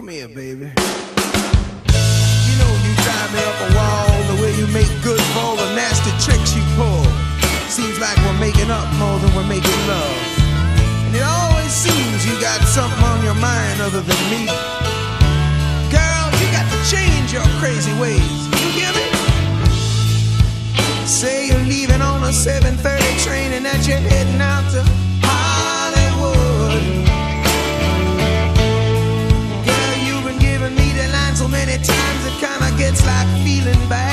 Come here, baby. You know you drive me up a wall the way you make good for all the nasty tricks you pull. Seems like we're making up more than we're making love. And it always seems you got something on your mind other than me. Girl, you got to change your crazy ways. You hear me? Say you're leaving on a 7:30 train and that you're heading out to it's like feeling bad.